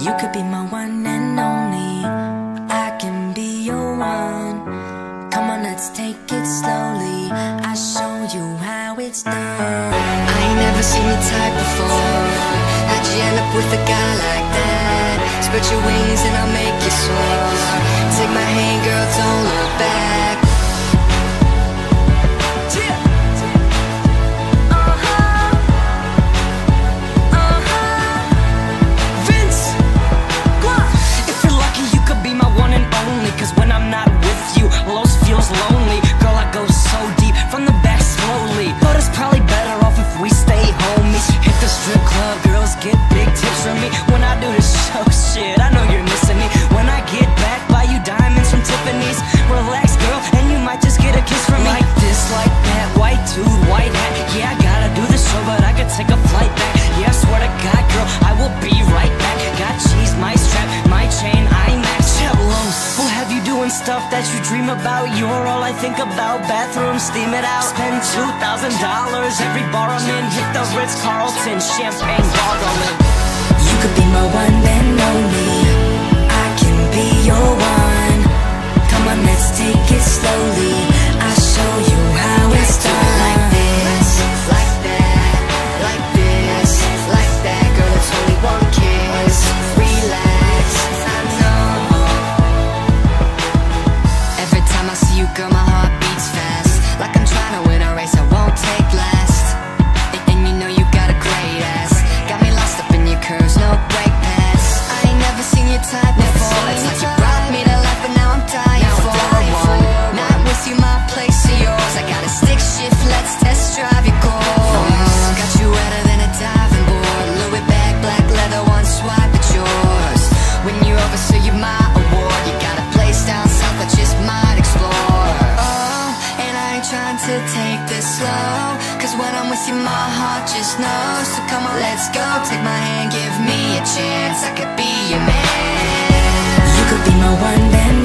You could be my one and only. I can be your one. Come on, let's take it slowly. I'll show you how it's done. I ain't never seen your type before. How'd you end up with a guy like that? Spread your wings and I'll make you soar Take my hand, girl, don't look back. stuff that you dream about. You're all I think about. Bathroom, steam it out. Spend $2,000 Every bar I'm in. Hit the Ritz-Carlton Champagne gargling You could be my to take this slow. Cause when I'm with you my heart just knows. So come on let's go, take my hand, give me a chance. I could be your man. You could be my one then